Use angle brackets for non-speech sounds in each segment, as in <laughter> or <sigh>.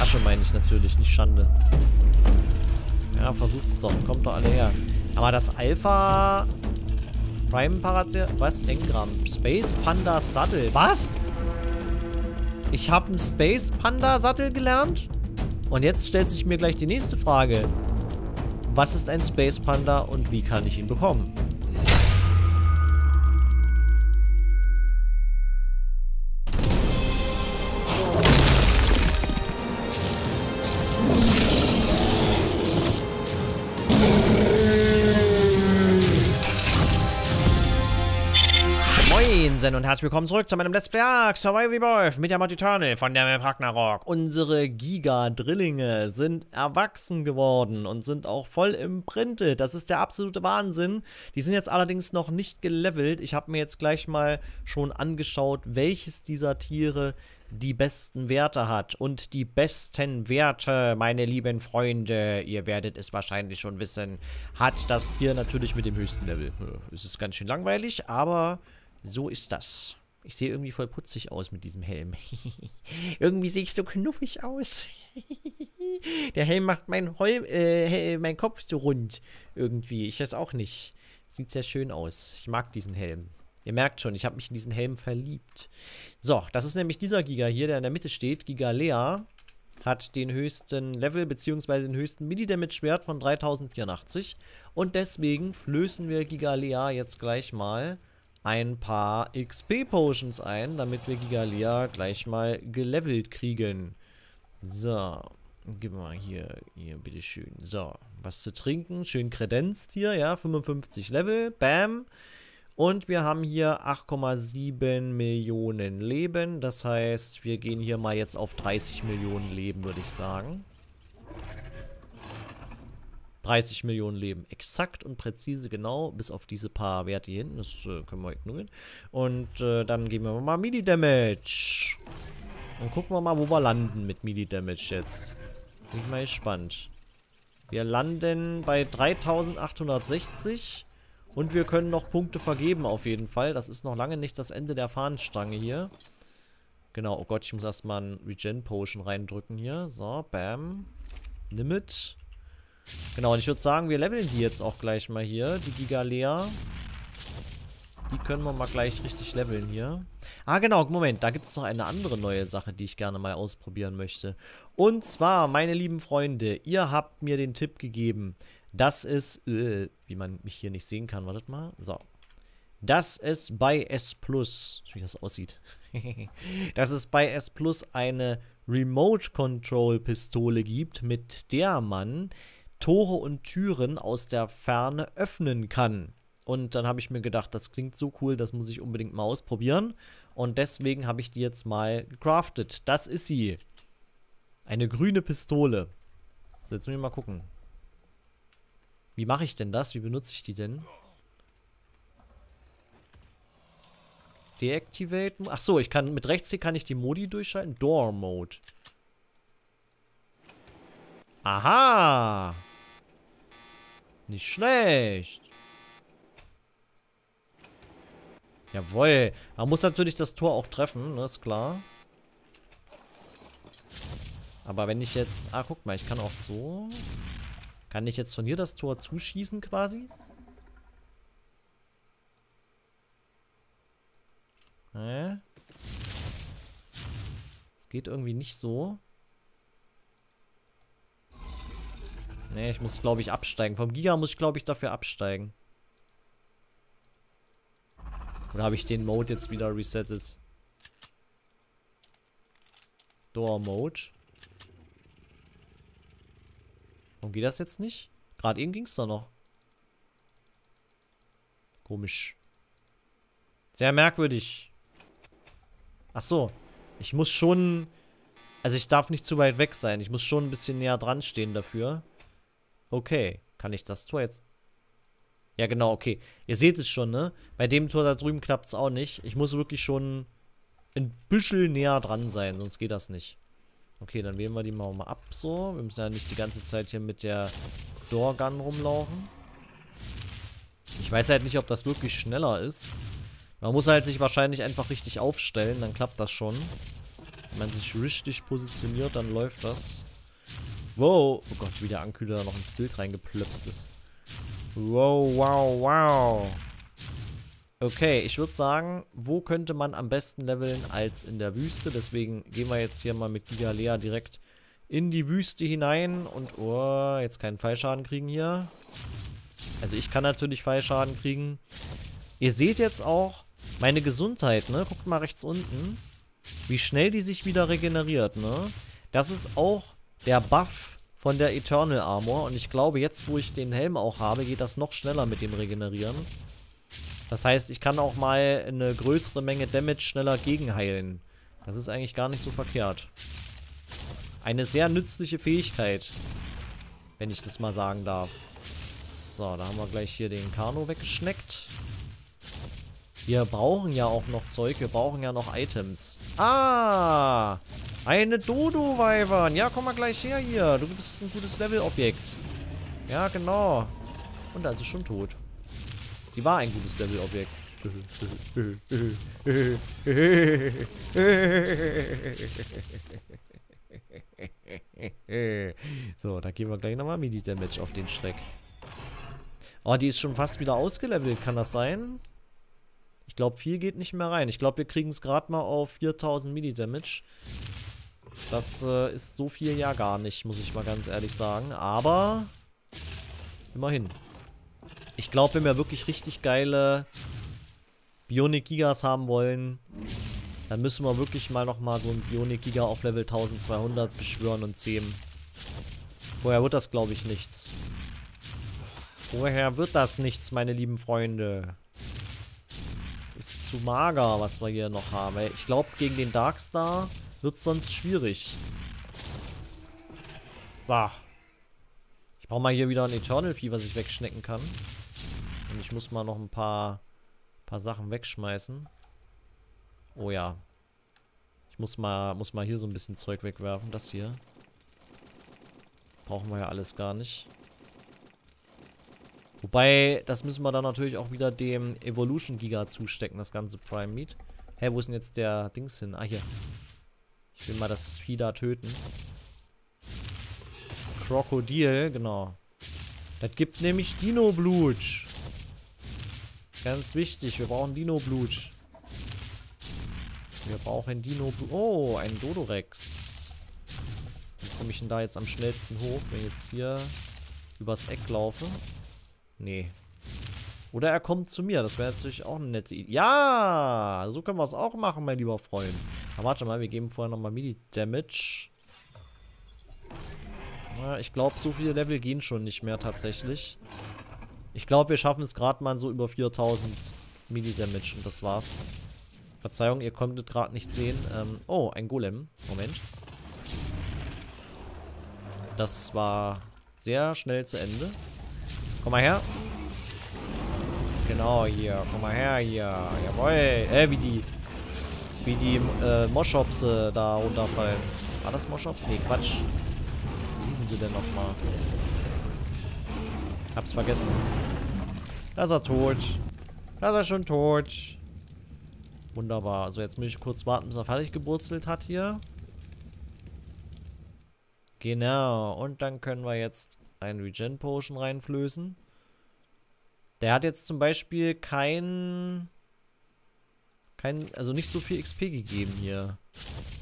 Asche meine ich natürlich, nicht Schande. Ja, versucht's doch. Kommt doch alle her. Aber das Alpha... Prime Paracer... Was? Engram. Space Panda Sattel. Was? Ich habe einen Space Panda Sattel gelernt? Und jetzt stellt sich mir gleich die nächste Frage. Was ist ein Space Panda und wie kann ich ihn bekommen? Moinsen und herzlich willkommen zurück zu meinem Let's Play Ark Survival Evolved mit der Mod Eternal von der Map Ragnarok. Unsere Giga-Drillinge sind erwachsen geworden und sind auch voll im Printed. Das ist der absolute Wahnsinn. Die sind jetzt allerdings noch nicht gelevelt. Ich habe mir jetzt gleich mal schon angeschaut, welches dieser Tiere die besten Werte hat. Und die besten Werte, meine lieben Freunde, ihr werdet es wahrscheinlich schon wissen, hat das Tier natürlich mit dem höchsten Level. Es ist ganz schön langweilig, aber so ist das. Ich sehe irgendwie voll putzig aus mit diesem Helm. <laughs> irgendwie sehe ich so knuffig aus. <laughs> Der Helm macht mein, Hol äh, mein Kopf so rund. Irgendwie. Ich weiß auch nicht. Sieht sehr schön aus. Ich mag diesen Helm. Ihr merkt schon, ich habe mich in diesen Helm verliebt. So, das ist nämlich dieser Giga hier, der in der Mitte steht. Giga Lea hat den höchsten Level bzw. den höchsten Mini-Damage-Wert von 3084. Und deswegen flößen wir Giga Lea jetzt gleich mal ein paar XP-Potions ein, damit wir Gigalea gleich mal gelevelt kriegen. So, gib mal hier, hier, bitteschön. So, was zu trinken, schön kredenzt hier, ja, 55 Level, bam. Und wir haben hier 8,7 Millionen Leben, das heißt, wir gehen hier mal jetzt auf 30 Millionen Leben, würde ich sagen. 30 Millionen Leben. Exakt und präzise genau, bis auf diese paar Werte hier hinten. Das äh, können wir ignorieren. Und äh, dann geben wir mal Mini-Damage. Und gucken wir mal, wo wir landen mit Mini-Damage jetzt. Bin ich mal gespannt. Wir landen bei 3860. Und wir können noch Punkte vergeben auf jeden Fall. Das ist noch lange nicht das Ende der Fahnenstange hier. Genau, oh Gott, ich muss erstmal einen Regen Potion reindrücken hier. So, bam. Limit. Genau, und ich würde sagen, wir leveln die jetzt auch gleich mal hier, die Gigalea. Die können wir mal gleich richtig leveln hier. Ah, genau, Moment, da gibt es noch eine andere neue Sache, die ich gerne mal ausprobieren möchte. Und zwar, meine lieben Freunde, ihr habt mir den Tipp gegeben, dass es, äh, wie man mich hier nicht sehen kann, wartet mal, so. Dass es bei S Plus, wie das aussieht, <laughs> dass es bei S Plus eine Remote Control Pistole gibt, mit der man Tore und Türen aus der Ferne öffnen kann. Und dann habe ich mir gedacht, das klingt so cool, das muss ich unbedingt mal ausprobieren. Und deswegen habe ich die jetzt mal gecraftet. Das ist sie. Eine grüne Pistole. So, jetzt müssen wir mal gucken. Wie mache ich denn das? Wie benutze ich die denn? Deactivate. Ach so, ich kann mit Rechtsklick kann ich die Modi durchschalten. Door Mode. Aha. Nicht schlecht. Jawohl. Man muss natürlich das Tor auch treffen, ne, ist klar. Aber wenn ich jetzt... Ah, guck mal, ich kann auch so... Kann ich jetzt von hier das Tor zuschießen quasi? Hä? Es geht irgendwie nicht so. Nee, ich muss, glaube ich, absteigen. Vom Giga muss ich, glaube ich, dafür absteigen. Oder habe ich den Mode jetzt wieder resettet? Door Mode. Warum geht das jetzt nicht? Gerade eben ging es doch noch. Komisch. Sehr merkwürdig. Ach so. Ich muss schon... Also ich darf nicht zu weit weg sein. Ich muss schon ein bisschen näher dran stehen dafür. Okay. Kann ich das Tor jetzt... Ja, genau, okay. Ihr seht es schon, ne? Bei dem Tor da drüben klappt es auch nicht. Ich muss wirklich schon ein bisschen näher dran sein, sonst geht das nicht. Okay, dann wählen wir die mal, mal ab, so. Wir müssen ja nicht die ganze Zeit hier mit der Doorgun rumlaufen. Ich weiß halt nicht, ob das wirklich schneller ist. Man muss halt sich wahrscheinlich einfach richtig aufstellen, dann klappt das schon. Wenn man sich richtig positioniert, dann läuft das. Wow. Oh Gott, wie der Ankühler noch ins Bild reingeplöpst ist. Wow, wow, wow. Okay, ich würde sagen, wo könnte man am besten leveln als in der Wüste? Deswegen gehen wir jetzt hier mal mit Gigalea direkt in die Wüste hinein und, oh, jetzt keinen Fallschaden kriegen hier. Also ich kann natürlich Fallschaden kriegen. Ihr seht jetzt auch meine Gesundheit, ne? Guckt mal rechts unten, wie schnell die sich wieder regeneriert, ne? Das ist auch der Buff von der Eternal Armor und ich glaube, jetzt wo ich den Helm auch habe, geht das noch schneller mit dem Regenerieren. Das heißt, ich kann auch mal eine größere Menge Damage schneller gegenheilen. Das ist eigentlich gar nicht so verkehrt. Eine sehr nützliche Fähigkeit. Wenn ich das mal sagen darf. So, da haben wir gleich hier den Kano weggeschneckt. Wir brauchen ja auch noch Zeug. Wir brauchen ja noch Items. Ah! Eine Dodo-Weibern. Ja, komm mal gleich her hier. Du bist ein gutes Levelobjekt. Ja, genau. Und da ist es schon tot. Sie war ein gutes Levelobjekt. <laughs> so, da gehen wir gleich nochmal Midi-Damage auf den Schreck. Oh, die ist schon fast wieder ausgelevelt. Kann das sein? Ich glaube, viel geht nicht mehr rein. Ich glaube, wir kriegen es gerade mal auf 4000 Midi-Damage. Das äh, ist so viel ja gar nicht, muss ich mal ganz ehrlich sagen. Aber immerhin. Ich glaube, wenn wir wirklich richtig geile Bionic Gigas haben wollen, dann müssen wir wirklich mal nochmal so ein Bionic Giga auf Level 1200 beschwören und zähmen. Vorher wird das, glaube ich, nichts. Vorher wird das nichts, meine lieben Freunde. Mager, was wir hier noch haben. Ich glaube, gegen den Darkstar wird es sonst schwierig. So. Ich brauche mal hier wieder ein Eternal Vieh, was ich wegschnecken kann. Und ich muss mal noch ein paar, paar Sachen wegschmeißen. Oh ja. Ich muss mal, muss mal hier so ein bisschen Zeug wegwerfen. Das hier. Brauchen wir ja alles gar nicht. Wobei, das müssen wir dann natürlich auch wieder dem Evolution Giga zustecken, das ganze Prime Meat. Hä, wo ist denn jetzt der Dings hin? Ah, hier. Ich will mal das Vieh da töten. Das Krokodil, genau. Das gibt nämlich Dino-Blut. Ganz wichtig, wir brauchen Dino-Blut. Wir brauchen Dino-Blut. Oh, ein Dodorex. Wie komme ich denn da jetzt am schnellsten hoch, wenn ich jetzt hier übers Eck laufe? Nee. Oder er kommt zu mir. Das wäre natürlich auch eine nette Idee. Ja! So können wir es auch machen, mein lieber Freund. Aber warte mal, wir geben vorher nochmal Midi-Damage. Ich glaube, so viele Level gehen schon nicht mehr tatsächlich. Ich glaube, wir schaffen es gerade mal so über 4000 Mini-Damage und das war's. Verzeihung, ihr konntet gerade nicht sehen. Ähm, oh, ein Golem. Moment. Das war sehr schnell zu Ende. Komm mal her. Genau, hier. Komm mal her, hier. Jawohl. Äh, wie die... Wie die äh, Moschops äh, da runterfallen. War das Moschops? Nee, Quatsch. Wie hießen sie denn nochmal? Hab's vergessen. Da ist er tot. Da ist er schon tot. Wunderbar. Also jetzt muss ich kurz warten, bis er fertig gebrutzelt hat hier. Genau. Und dann können wir jetzt einen Regen Potion reinflößen. Der hat jetzt zum Beispiel kein... Kein, also nicht so viel XP gegeben hier.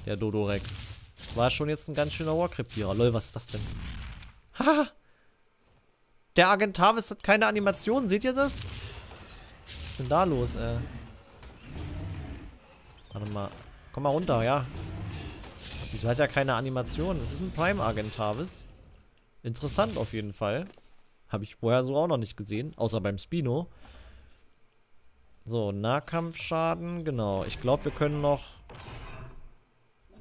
Der Dodorex. War schon jetzt ein ganz schöner Warkrepierer. Lol, was ist das denn? Haha! Der Agentavis hat keine Animation. Seht ihr das? Was ist denn da los, ey? Warte mal. Komm mal runter, ja. Wieso hat er keine Animation? Das ist ein Prime Agentavis. Interessant auf jeden Fall. Habe ich vorher so auch noch nicht gesehen. Außer beim Spino. So, Nahkampfschaden. Genau. Ich glaube, wir können noch...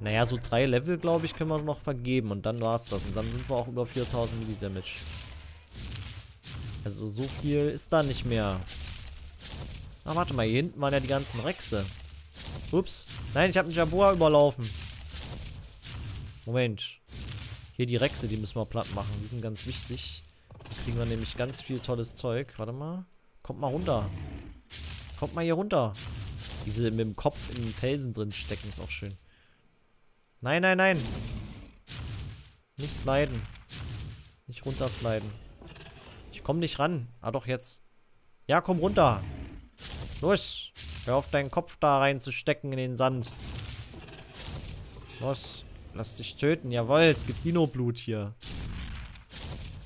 Naja, so drei Level, glaube ich, können wir noch vergeben. Und dann war es das. Und dann sind wir auch über 4000 Milli-Damage. Also so viel ist da nicht mehr. Ach, warte mal. Hier hinten waren ja die ganzen Rechse. Ups. Nein, ich habe einen Jaboa überlaufen. Moment. Hier die Rechse, die müssen wir platt machen. Die sind ganz wichtig. Da kriegen wir nämlich ganz viel tolles Zeug. Warte mal. Kommt mal runter. Kommt mal hier runter. Diese mit dem Kopf in den Felsen drin stecken ist auch schön. Nein, nein, nein. Nicht sliden. Nicht runtersliden. Ich komm nicht ran. Ah, doch, jetzt. Ja, komm runter. Los. Hör auf, deinen Kopf da reinzustecken in den Sand. Los. Lass dich töten. Jawohl, es gibt Dino-Blut hier.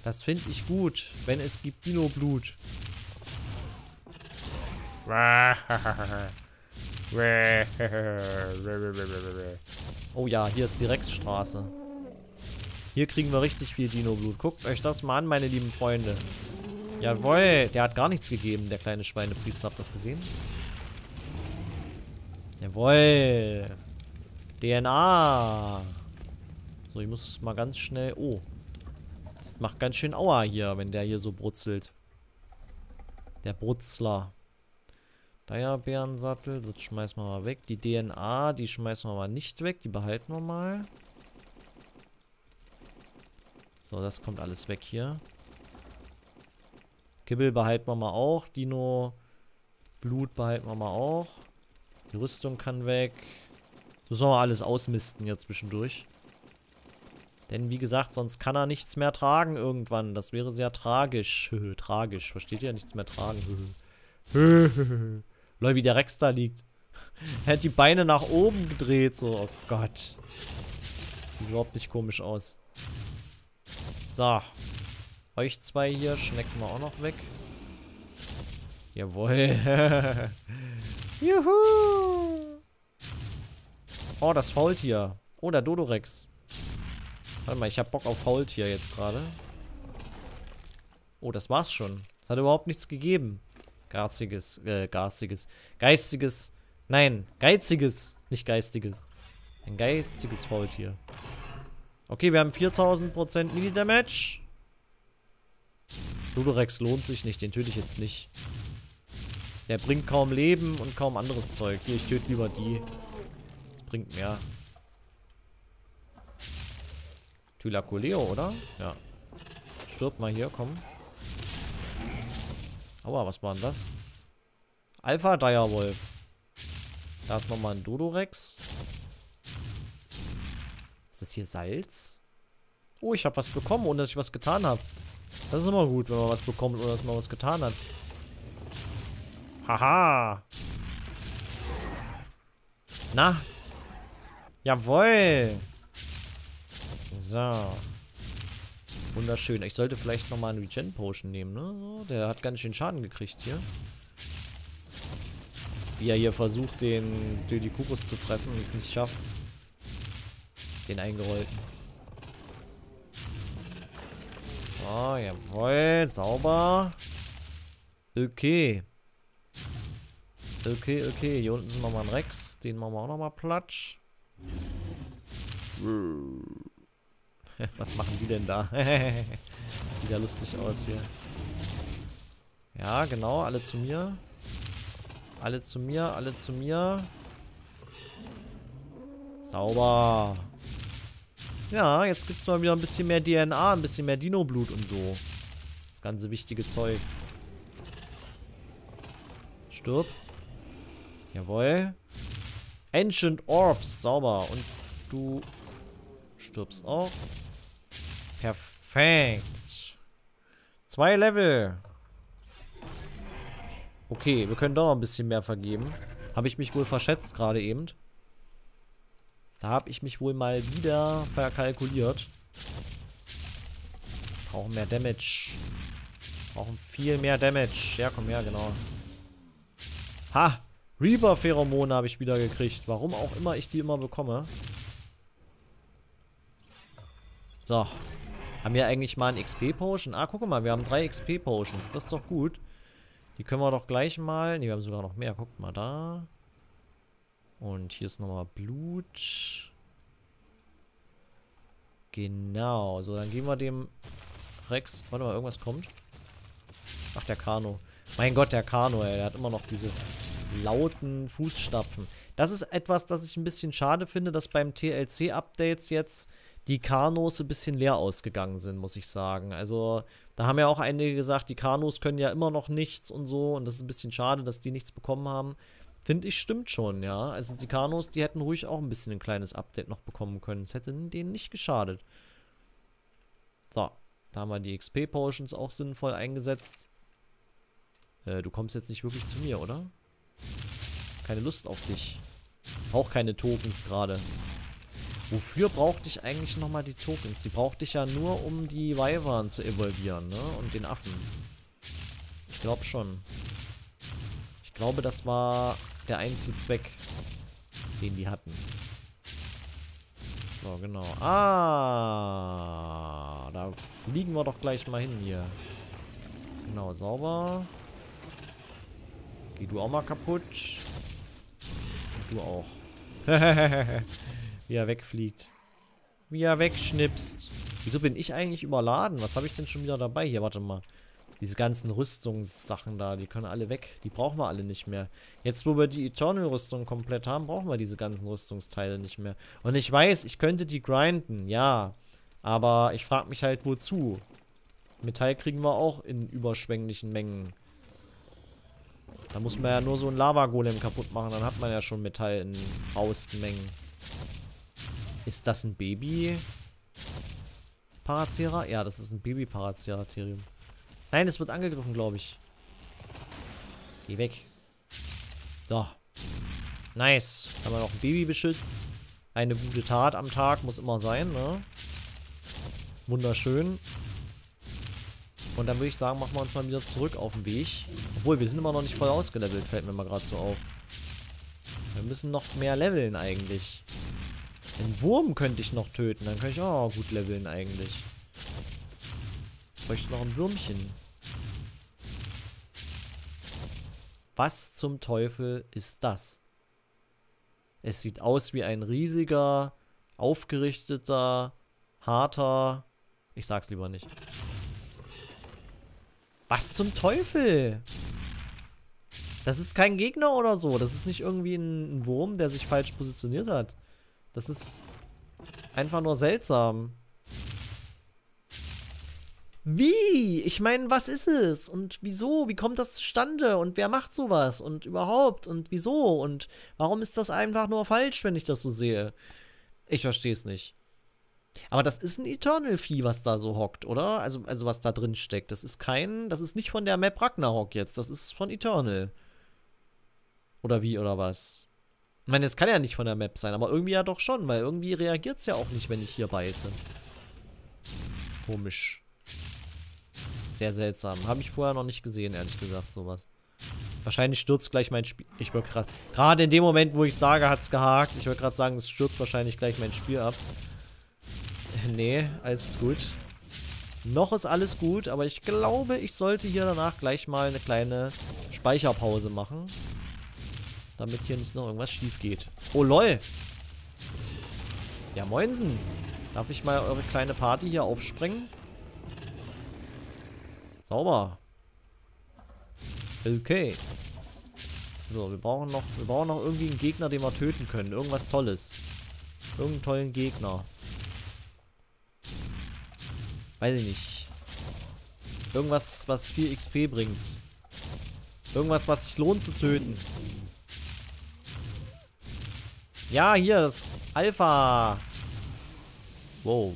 Das finde ich gut, wenn es gibt Dino-Blut. <laughs> Oh ja, hier ist die Rexstraße. Hier kriegen wir richtig viel Dino-Blut. Guckt euch das mal an, meine lieben Freunde. Jawohl, der hat gar nichts gegeben, der kleine Schweinepriester. Habt ihr das gesehen? Jawohl. DNA. So, ich muss mal ganz schnell... Oh. Das macht ganz schön Aua hier, wenn der hier so brutzelt. Der Brutzler. Dreierbärensattel, das schmeißen wir mal weg. Die DNA, die schmeißen wir mal nicht weg. Die behalten wir mal. So, das kommt alles weg hier. Kibbel behalten wir mal auch. Dino Blut behalten wir mal auch. Die Rüstung kann weg. So sollen wir alles ausmisten hier zwischendurch. Denn wie gesagt, sonst kann er nichts mehr tragen irgendwann. Das wäre sehr tragisch. tragisch. Versteht ihr? Nichts mehr tragen. Leute, wie der Rex da liegt. <laughs> er hat die Beine nach oben gedreht. So, oh Gott. Sieht überhaupt nicht komisch aus. So. Euch zwei hier schnecken wir auch noch weg. Jawohl. <laughs> Juhu. Oh, das Faultier. Oh, der Dodorex. Warte mal, ich hab Bock auf Faultier jetzt gerade. Oh, das war's schon. Es hat überhaupt nichts gegeben. Garziges, äh, garziges. Geistiges. Nein, geiziges. Nicht geistiges. Ein geiziges Faultier. Okay, wir haben 4000% Mini-Damage. Ludorex lohnt sich nicht, den töte ich jetzt nicht. Der bringt kaum Leben und kaum anderes Zeug. Hier, ich töte lieber die. Das bringt mehr. Tylakoleo, oder? Ja. Stirb mal hier, komm. Aua, was war denn das? Alpha Direwolf. Da ist nochmal ein Dodorex das hier Salz? Oh, ich habe was bekommen, ohne dass ich was getan habe. Das ist immer gut, wenn man was bekommt, ohne dass man was getan hat. Haha. Na. Jawoll. So. Wunderschön. Ich sollte vielleicht nochmal einen Regen Potion nehmen, ne? Der hat ganz schön Schaden gekriegt hier. Wie er hier versucht, den Dödikukus zu fressen und es nicht schafft den eingerollten. So, jawohl, sauber. Okay. Okay, okay. Hier unten ist nochmal ein Rex. Den machen wir auch nochmal platt. <laughs> Was machen die denn da? <laughs> Sieht ja lustig aus hier. Ja, genau. Alle zu mir. Alle zu mir, alle zu mir. Sauber. Ja, jetzt gibt es mal wieder ein bisschen mehr DNA, ein bisschen mehr Dino-Blut und so. Das ganze wichtige Zeug. Stirb. Jawohl. Ancient Orbs, sauber. Und du stirbst auch. Perfekt. Zwei Level. Okay, wir können doch noch ein bisschen mehr vergeben. Habe ich mich wohl verschätzt gerade eben. Da habe ich mich wohl mal wieder verkalkuliert. Brauchen mehr Damage. Brauchen viel mehr Damage. Ja, komm her, genau. Ha! Reaper-Pheromone habe ich wieder gekriegt. Warum auch immer ich die immer bekomme. So. Haben wir eigentlich mal ein XP-Potion? Ah, guck mal, wir haben drei XP-Potions. Das ist doch gut. Die können wir doch gleich mal... Ne, wir haben sogar noch mehr. Guckt mal da. Und hier ist nochmal Blut. Genau. So, dann geben wir dem Rex... Warte mal, irgendwas kommt. Ach, der Kano. Mein Gott, der Kano, ey. Der hat immer noch diese lauten Fußstapfen. Das ist etwas, das ich ein bisschen schade finde, dass beim TLC-Updates jetzt die Kanos ein bisschen leer ausgegangen sind, muss ich sagen. Also, da haben ja auch einige gesagt, die Kanos können ja immer noch nichts und so. Und das ist ein bisschen schade, dass die nichts bekommen haben. Finde ich, stimmt schon, ja. Also die Kanos, die hätten ruhig auch ein bisschen ein kleines Update noch bekommen können. Es hätte denen nicht geschadet. So, da haben wir die XP-Potions auch sinnvoll eingesetzt. Äh, du kommst jetzt nicht wirklich zu mir, oder? Keine Lust auf dich. Auch keine Tokens gerade. Wofür brauchte ich eigentlich nochmal die Tokens? Die brauchte ich ja nur, um die Wyvern zu evolvieren, ne? Und den Affen. Ich glaube schon. Ich glaube, das war der einzige Zweck, den die hatten. So, genau. Ah, da fliegen wir doch gleich mal hin hier. Genau, sauber. Geh du auch mal kaputt. Und du auch. <laughs> Wie er wegfliegt. Wie er wegschnipst. Wieso bin ich eigentlich überladen? Was habe ich denn schon wieder dabei? Hier, warte mal. Diese ganzen Rüstungssachen da, die können alle weg. Die brauchen wir alle nicht mehr. Jetzt, wo wir die Eternal-Rüstung komplett haben, brauchen wir diese ganzen Rüstungsteile nicht mehr. Und ich weiß, ich könnte die grinden, ja. Aber ich frage mich halt, wozu? Metall kriegen wir auch in überschwänglichen Mengen. Da muss man ja nur so einen Lava-Golem kaputt machen, dann hat man ja schon Metall in rausten Mengen. Ist das ein Baby? Paracera? Ja, das ist ein Baby-Paraceratherium. Nein, es wird angegriffen, glaube ich. Geh weg. So. Nice. Haben wir noch ein Baby beschützt. Eine gute Tat am Tag muss immer sein, ne? Wunderschön. Und dann würde ich sagen, machen wir uns mal wieder zurück auf den Weg. Obwohl, wir sind immer noch nicht voll ausgelevelt, fällt mir mal gerade so auf. Wir müssen noch mehr leveln eigentlich. Den Wurm könnte ich noch töten, dann könnte ich auch gut leveln eigentlich. Ich bräuchte noch ein Würmchen. Was zum Teufel ist das? Es sieht aus wie ein riesiger, aufgerichteter, harter... Ich sag's lieber nicht. Was zum Teufel? Das ist kein Gegner oder so. Das ist nicht irgendwie ein, ein Wurm, der sich falsch positioniert hat. Das ist einfach nur seltsam. Wie? Ich meine, was ist es? Und wieso? Wie kommt das zustande? Und wer macht sowas? Und überhaupt? Und wieso? Und warum ist das einfach nur falsch, wenn ich das so sehe? Ich verstehe es nicht. Aber das ist ein Eternal-Vieh, was da so hockt, oder? Also, also was da drin steckt. Das ist kein, das ist nicht von der Map Ragnarok jetzt. Das ist von Eternal. Oder wie, oder was? Ich meine, es kann ja nicht von der Map sein, aber irgendwie ja doch schon, weil irgendwie reagiert es ja auch nicht, wenn ich hier beiße. Komisch. Sehr seltsam. Habe ich vorher noch nicht gesehen, ehrlich gesagt, sowas. Wahrscheinlich stürzt gleich mein Spiel. Ich wollte gerade. Gerade in dem Moment, wo ich sage, hat es gehakt. Ich wollte gerade sagen, es stürzt wahrscheinlich gleich mein Spiel ab. <laughs> nee, alles ist gut. Noch ist alles gut, aber ich glaube, ich sollte hier danach gleich mal eine kleine Speicherpause machen. Damit hier nicht noch irgendwas schief geht. Oh, lol. Ja, moinsen. Darf ich mal eure kleine Party hier aufspringen? Sauber. Okay. So, wir brauchen noch, wir brauchen noch irgendwie einen Gegner, den wir töten können. Irgendwas Tolles. Irgendeinen tollen Gegner. Weiß ich nicht. Irgendwas, was viel XP bringt. Irgendwas, was sich lohnt zu töten. Ja, hier, das Alpha. Wow.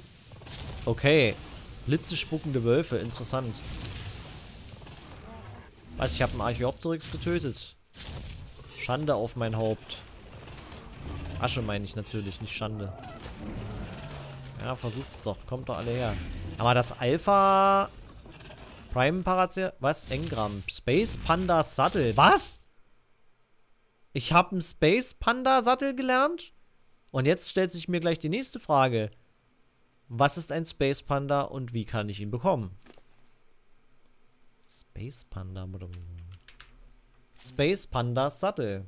Okay. Blitzespuckende Wölfe, interessant. Weiß, ich habe einen Archaeopteryx getötet. Schande auf mein Haupt. Asche meine ich natürlich, nicht Schande. Ja, versucht's doch. Kommt doch alle her. Aber das Alpha... Prime Paracer... Was? Engram. Space Panda Sattel. Was? Ich habe einen Space Panda Sattel gelernt? Und jetzt stellt sich mir gleich die nächste Frage. Was ist ein Space Panda und wie kann ich ihn bekommen? Space Panda. Space Panda Sattel.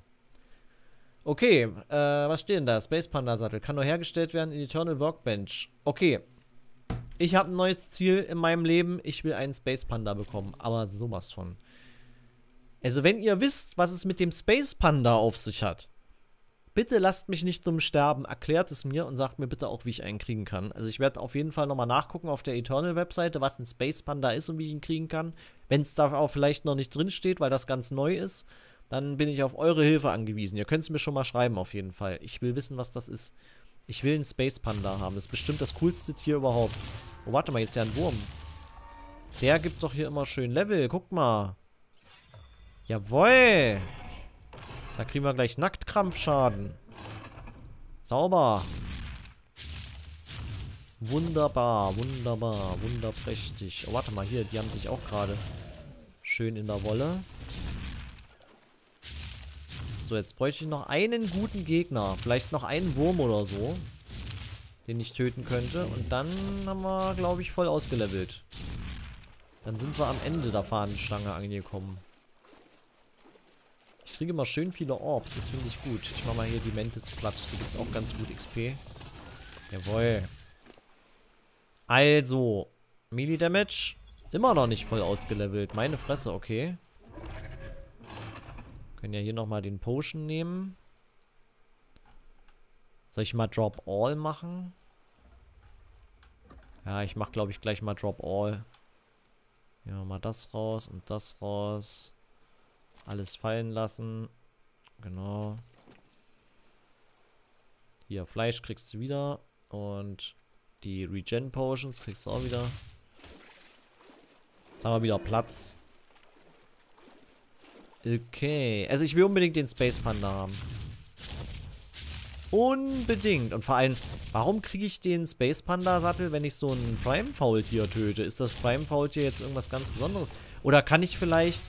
Okay, äh, was steht denn da? Space Panda Sattel. Kann nur hergestellt werden in Eternal Workbench. Okay. Ich habe ein neues Ziel in meinem Leben. Ich will einen Space Panda bekommen. Aber sowas von. Also, wenn ihr wisst, was es mit dem Space Panda auf sich hat, bitte lasst mich nicht zum Sterben. Erklärt es mir und sagt mir bitte auch, wie ich einen kriegen kann. Also ich werde auf jeden Fall nochmal nachgucken auf der Eternal-Webseite, was ein Space Panda ist und wie ich ihn kriegen kann. Wenn es da auch vielleicht noch nicht drin steht, weil das ganz neu ist. dann bin ich auf eure Hilfe angewiesen. Ihr könnt es mir schon mal schreiben, auf jeden Fall. Ich will wissen, was das ist. Ich will einen Space Panda haben. Das ist bestimmt das coolste Tier überhaupt. Oh, warte mal, jetzt ist ja ein Wurm. Der gibt doch hier immer schön Level. Guck mal. Jawoll. Da kriegen wir gleich Nacktkrampfschaden. Sauber. Wunderbar, wunderbar, wunderprächtig. Oh, warte mal, hier, die haben sich auch gerade schön in der Wolle. So, jetzt bräuchte ich noch einen guten Gegner. Vielleicht noch einen Wurm oder so. Den ich töten könnte. Und dann haben wir, glaube ich, voll ausgelevelt. Dann sind wir am Ende der Fahnenstange angekommen. Ich kriege immer schön viele Orbs. Das finde ich gut. Ich mache mal hier die Mantis platt. Die gibt auch ganz gut XP. Jawohl. Also. Melee Damage. Immer noch nicht voll ausgelevelt. Meine Fresse, okay. Können ja hier nochmal den Potion nehmen. Soll ich mal Drop All machen? Ja, ich mache, glaube ich, gleich mal Drop All. Ja, mal das raus und das raus. Alles fallen lassen. Genau. Hier, Fleisch kriegst du wieder. Und die Regen Potions kriegst du auch wieder. Jetzt haben wir wieder Platz. Okay. Also ich will unbedingt den Space Panda haben. Unbedingt. Und vor allem, warum kriege ich den Space Panda Sattel, wenn ich so ein Prime Faultier töte? Ist das Prime Faultier jetzt irgendwas ganz Besonderes? Oder kann ich vielleicht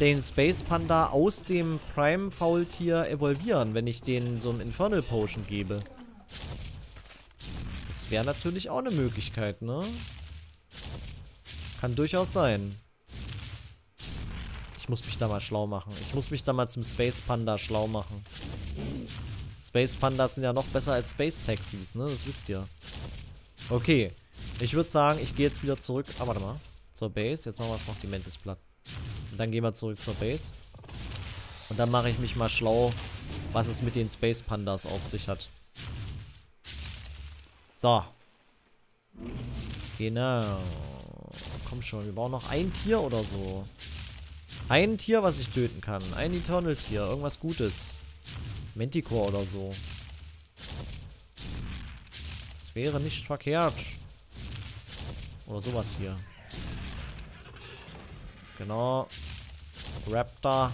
den Space Panda aus dem Prime Faultier evolvieren, wenn ich den so ein Infernal Potion gebe? Das wäre natürlich auch eine Möglichkeit, ne? Kann durchaus sein. Ich muss mich da mal schlau machen. Ich muss mich da mal zum Space Panda schlau machen. Space Pandas sind ja noch besser als Space Taxis, ne? Das wisst ihr. Okay. Ich würde sagen, ich gehe jetzt wieder zurück. Ah, warte mal. Zur Base. Jetzt machen wir es noch die Mantis platt. Und dann gehen wir zurück zur Base. Und dann mache ich mich mal schlau, was es mit den Space Pandas auf sich hat. So. Genau. Komm schon, wir brauchen noch ein Tier oder so. Ein Tier, was ich töten kann. Ein Eternal-Tier. Irgendwas Gutes. Manticore oder so. Das wäre nicht verkehrt. Oder sowas hier. Genau. Raptor.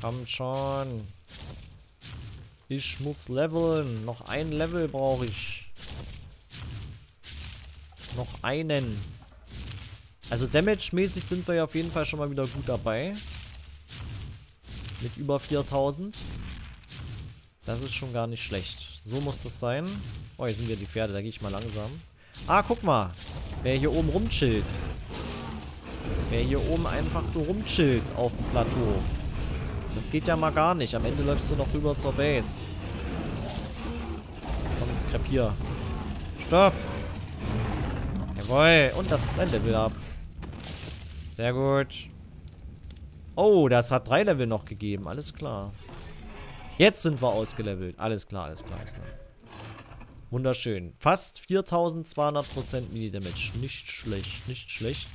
Komm schon. Ich muss leveln. Noch ein Level brauche ich. Noch einen. Also Damage-mäßig sind wir ja auf jeden Fall schon mal wieder gut dabei. Mit über 4000. Das ist schon gar nicht schlecht. So muss das sein. Oh, hier sind wieder die Pferde. Da gehe ich mal langsam. Ah, guck mal. Wer hier oben rumchillt. Wer hier oben einfach so rumchillt auf dem Plateau. Das geht ja mal gar nicht. Am Ende läufst du noch rüber zur Base. Komm, krepier. Stopp. Jawohl. Und das ist ein Level-Up. Sehr gut. Oh, das hat drei Level noch gegeben. Alles klar. Jetzt sind wir ausgelevelt. Alles klar, alles klar, alles klar. Wunderschön. Fast 4200% Mini-Damage. Nicht schlecht, nicht schlecht.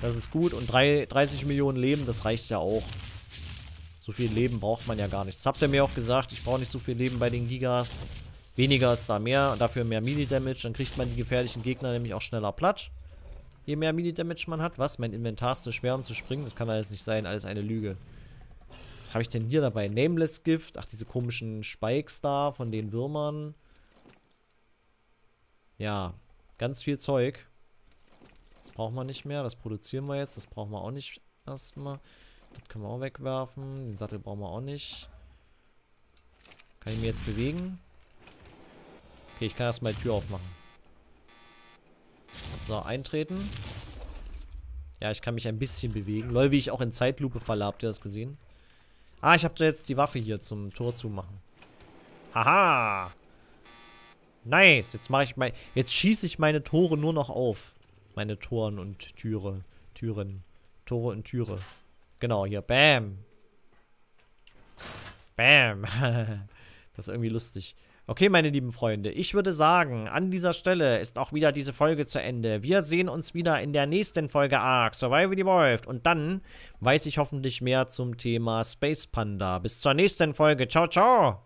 Das ist gut. Und drei, 30 Millionen Leben, das reicht ja auch. So viel Leben braucht man ja gar nicht. Das habt ihr mir auch gesagt. Ich brauche nicht so viel Leben bei den Gigas. Weniger ist da mehr. Dafür mehr Mini-Damage. Dann kriegt man die gefährlichen Gegner nämlich auch schneller platt je mehr Mini-Damage man hat. Was? Mein Inventar ist zu schwer, um zu springen? Das kann alles nicht sein. Alles eine Lüge. Was habe ich denn hier dabei? Nameless Gift. Ach, diese komischen Spikes da von den Würmern. Ja, ganz viel Zeug. Das brauchen wir nicht mehr. Das produzieren wir jetzt. Das brauchen wir auch nicht erstmal. Das können wir auch wegwerfen. Den Sattel brauchen wir auch nicht. Kann ich mir jetzt bewegen? Okay, ich kann erstmal die Tür aufmachen. So, eintreten. Ja, ich kann mich ein bisschen bewegen. Lol, wie ich auch in Zeitlupe falle. Habt ihr das gesehen? Ah, ich habe jetzt die Waffe hier zum Tor zumachen. Haha. Nice. Jetzt mache ich mein. Jetzt schieße ich meine Tore nur noch auf. Meine Toren und Türe. Türen. Tore und Türe. Genau, hier. Bam. Bam. <laughs> das ist irgendwie lustig. Okay, meine lieben Freunde, ich würde sagen, an dieser Stelle ist auch wieder diese Folge zu Ende. Wir sehen uns wieder in der nächsten Folge Ark Survival Evolved und dann weiß ich hoffentlich mehr zum Thema Space Panda. Bis zur nächsten Folge. Ciao, ciao!